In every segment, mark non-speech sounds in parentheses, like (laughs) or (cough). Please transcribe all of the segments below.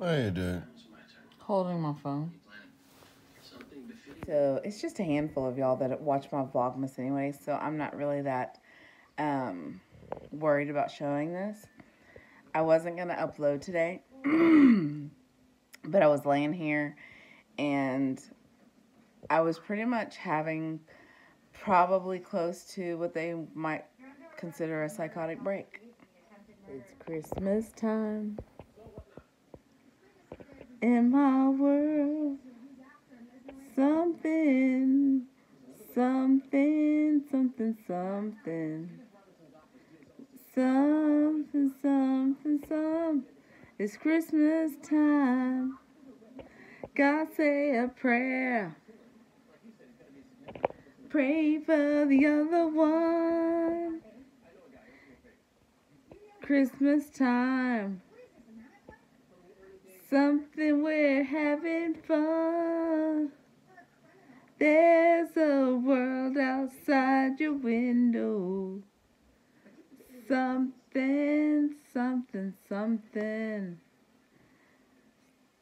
What are you doing? Holding my phone. So it's just a handful of y'all that watch my Vlogmas anyway, so I'm not really that um, worried about showing this. I wasn't going to upload today, (clears throat) but I was laying here and I was pretty much having probably close to what they might consider a psychotic break. It's Christmas time in my world. Something, something, something, something. Something, something, something. It's Christmas time. God say a prayer. Pray for the other one. Christmas time. Something we're having fun. There's a world outside your window. Something, something, something.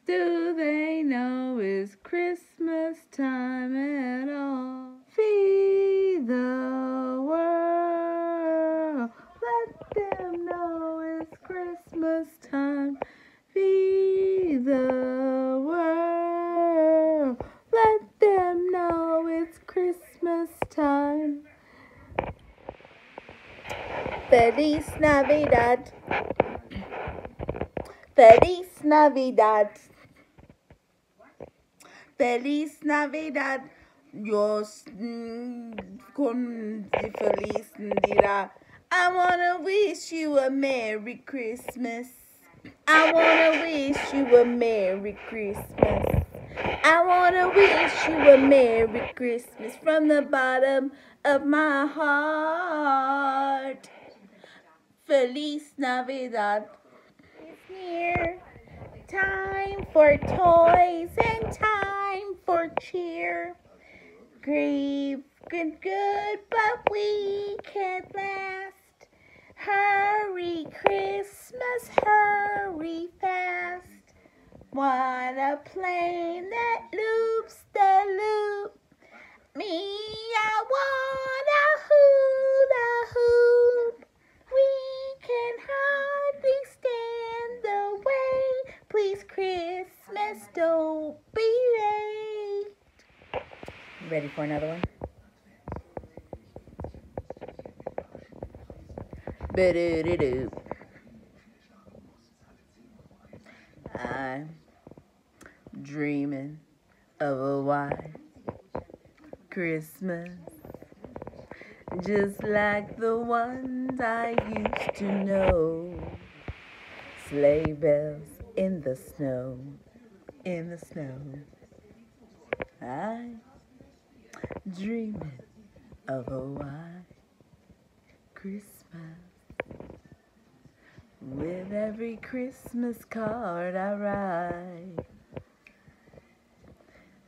Do they know it's Christmas time at all? Feed the world. Let them know it's Christmas time. Feed the world. Let them know it's Christmas time. Feliz Navidad. Feliz Navidad. Feliz Navidad. Dios mm, con feliz Navidad. I wanna wish you a Merry Christmas. I wanna wish you a Merry Christmas. I wanna wish you a Merry Christmas from the bottom of my heart. Feliz Navidad. It's near. Time for toys and time for cheer. Grieve, good, good, but we can't last. Hurry, Christmas, hurry fast. Want a plane that loops the loop. Me, I want a hula hoop. We can hardly stand the wait. Please, Christmas, don't be late. Ready for another one? Ba-do-do-do. I'm dreaming of a white Christmas, just like the ones I used to know. Sleigh bells in the snow, in the snow. I'm dreaming of a white Christmas. With every Christmas card I write.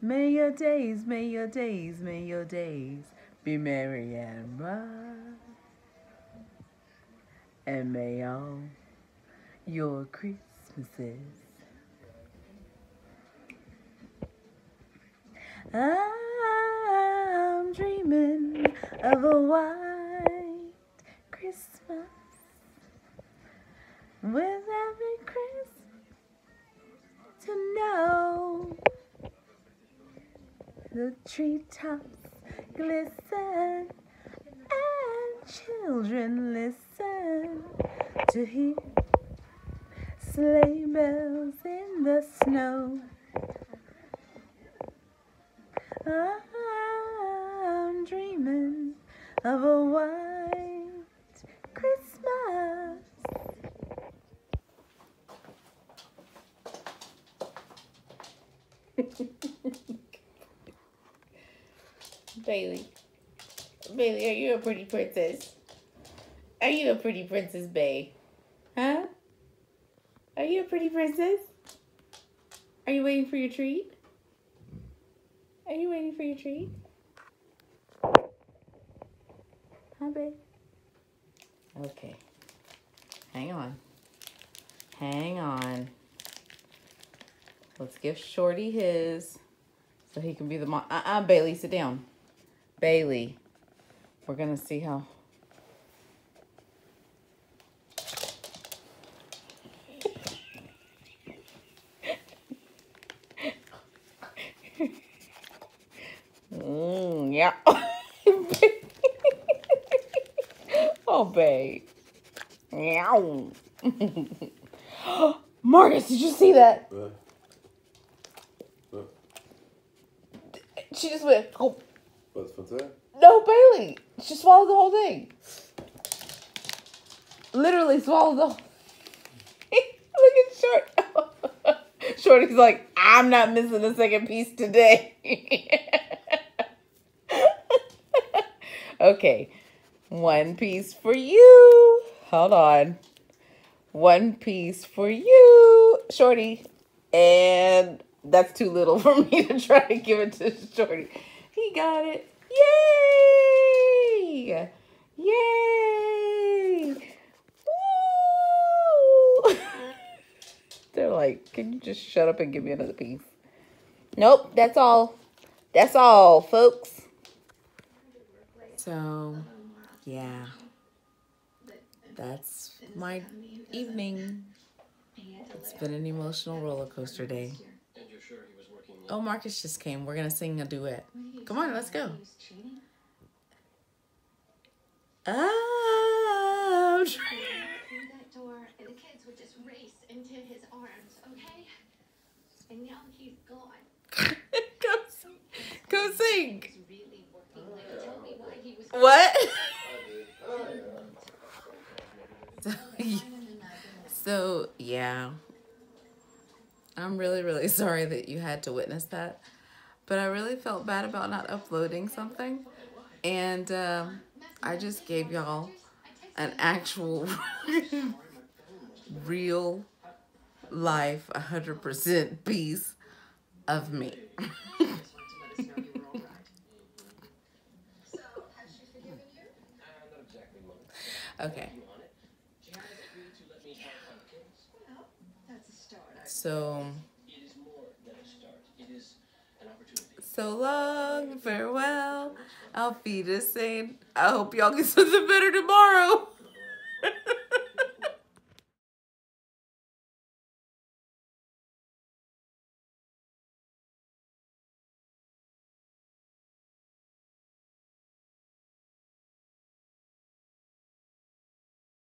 May your days, may your days, may your days be merry and bright. And may all your Christmases. I'm dreaming of a white Christmas with every Christmas to know the treetops glisten and children listen to hear sleigh bells in the snow. Ah, I'm dreaming of a white Christmas. Bailey. Bailey, are you a pretty princess? Are you a pretty princess, Bay? Huh? Are you a pretty princess? Are you waiting for your treat? Are you waiting for your treat? Huh, babe? Okay. Hang on. Hang on. Let's give Shorty his so he can be the mom. Uh-uh, Bailey, sit down. Bailey, we're going to see how... Mm, yeah. (laughs) oh, babe. Meow. (gasps) Marcus, did you see that? What? She just went, oh, No, Bailey. She swallowed the whole thing. Literally swallowed the whole (laughs) Look at Short. (laughs) Shorty's like, I'm not missing a second piece today. (laughs) okay. One piece for you. Hold on. One piece for you, Shorty. And that's too little for me to try to give it to Shorty. He got it. Yay! Yay! Woo! (laughs) They're like, can you just shut up and give me another piece? Nope, that's all. That's all, folks. So, yeah. That's my evening. It's been an emotional roller coaster day. Oh, Marcus just came. We're going to sing a duet. Come on, let's go. Oh, that door, and the kids would just race into his arms, okay? And now he's gone. (laughs) go, sing. go sing. He's really working late. Tell me why he was. What? (laughs) So, yeah. I'm really, really sorry that you had to witness that. But I really felt bad about not uploading something. And um, I just gave y'all an actual, (laughs) real life, 100% piece of me. (laughs) okay. So, so long, farewell. Auf Wiedersehen. I hope y'all get something better tomorrow.